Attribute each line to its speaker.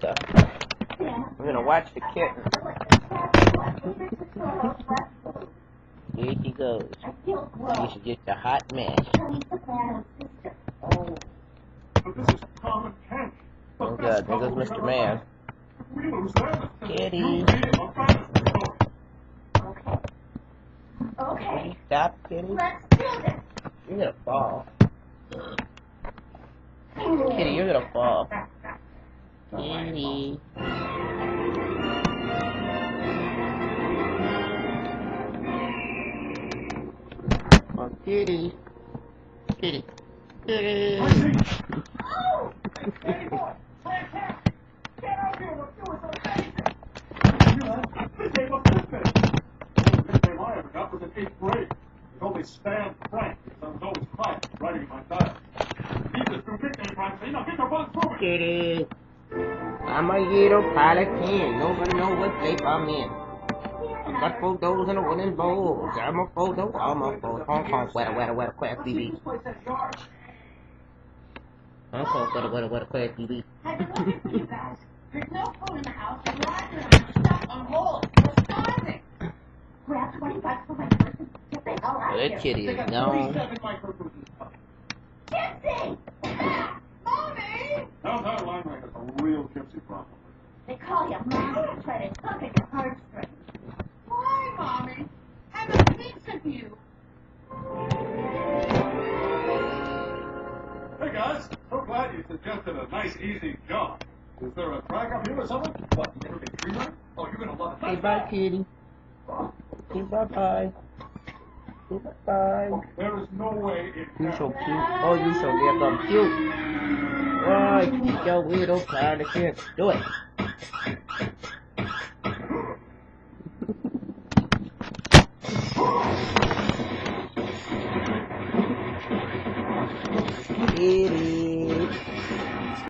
Speaker 1: So, we're gonna watch the kitten. Here she goes. You should get the hot mess.
Speaker 2: Oh, but this is common candy.
Speaker 1: Oh god, there goes Mr. Man.
Speaker 2: had. We lose that.
Speaker 1: Kitty.
Speaker 2: You need a fantasy story.
Speaker 3: Okay,
Speaker 1: Stop, kitty.
Speaker 3: let's do this.
Speaker 1: You're gonna fall. Kitty, you're gonna fall. Kitty. Oh, kitty. Kitty. Kitty.
Speaker 3: Oh!
Speaker 2: Hey, boy. Get out here, let's do it so. You know, this ain't a business. The only nickname I ever got was in eighth grade. It only Stan Frank, because I was always quiet, writing my diary. Keep this new nickname, Frank. Now get your buns moving.
Speaker 1: Kitty. I'm a little pelican. Nobody know what shape I'm in. I got photos in a wooden bowl. I'm a photo. I'm a photo. Hong Kong, wetter, wetter, wetter, crack TV.
Speaker 2: This place has yards.
Speaker 1: Hong Kong, wetter, wetter, wetter, crack TV.
Speaker 3: I've been looking for you guys. There's no food in the house. You're lying stuck on hold. We're starving. Grab 20 bucks for my person. Get the hell out of
Speaker 1: That
Speaker 3: here.
Speaker 1: kitty
Speaker 2: They
Speaker 1: is gone.
Speaker 3: Gypsy!
Speaker 2: A real problem.
Speaker 3: They call you mommy and try to tug at your heartstrings. Why, mommy? I'm a piece of you.
Speaker 2: Hey guys, so glad you suggested a nice, easy job. Is there a track up here or something? What, you ever been tree running? Oh, you're gonna love it.
Speaker 1: Say bye, kitty. Say bye-bye. Say bye-bye.
Speaker 2: There is no way it
Speaker 1: You
Speaker 2: can.
Speaker 1: so cute. Oh, you so damn cute. Right, you your little pelican. Do it. Kitty.